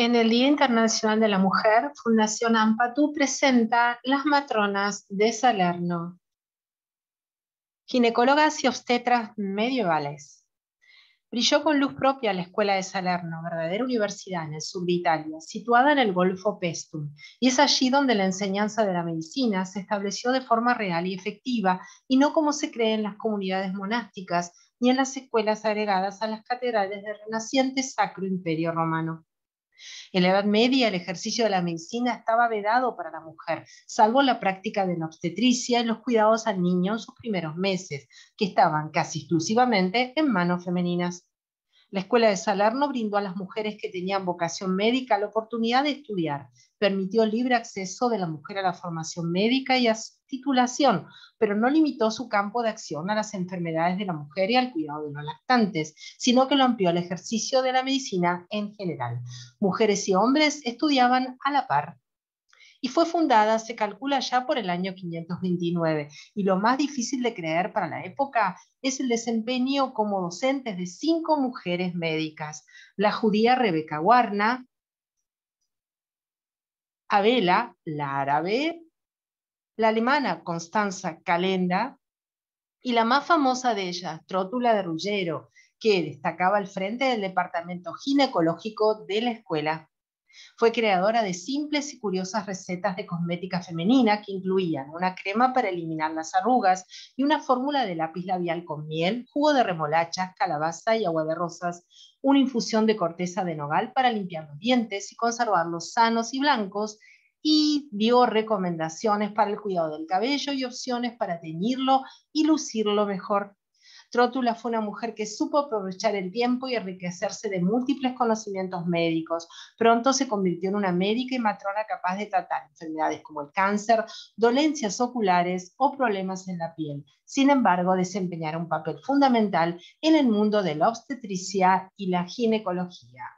En el Día Internacional de la Mujer, Fundación Ampatú presenta Las Matronas de Salerno. Ginecólogas y obstetras medievales. Brilló con luz propia la Escuela de Salerno, verdadera universidad en el sur de Italia, situada en el Golfo Pestum, y es allí donde la enseñanza de la medicina se estableció de forma real y efectiva, y no como se cree en las comunidades monásticas ni en las escuelas agregadas a las catedrales del renaciente Sacro Imperio Romano. En la Edad Media el ejercicio de la medicina estaba vedado para la mujer, salvo la práctica de la obstetricia y los cuidados al niño en sus primeros meses, que estaban casi exclusivamente en manos femeninas. La Escuela de Salerno brindó a las mujeres que tenían vocación médica la oportunidad de estudiar, permitió libre acceso de la mujer a la formación médica y a su titulación, pero no limitó su campo de acción a las enfermedades de la mujer y al cuidado de los lactantes, sino que lo amplió al ejercicio de la medicina en general. Mujeres y hombres estudiaban a la par y fue fundada, se calcula ya por el año 529. Y lo más difícil de creer para la época es el desempeño como docentes de cinco mujeres médicas, la judía Rebeca Warna, Abela, la árabe, la alemana Constanza Calenda y la más famosa de ellas, Trótula de Ruggero, que destacaba al frente del departamento ginecológico de la escuela. Fue creadora de simples y curiosas recetas de cosmética femenina que incluían una crema para eliminar las arrugas y una fórmula de lápiz labial con miel, jugo de remolacha, calabaza y agua de rosas, una infusión de corteza de nogal para limpiar los dientes y conservarlos sanos y blancos, y dio recomendaciones para el cuidado del cabello y opciones para teñirlo y lucirlo mejor. Trótula fue una mujer que supo aprovechar el tiempo y enriquecerse de múltiples conocimientos médicos. Pronto se convirtió en una médica y matrona capaz de tratar enfermedades como el cáncer, dolencias oculares o problemas en la piel. Sin embargo, desempeñará un papel fundamental en el mundo de la obstetricia y la ginecología.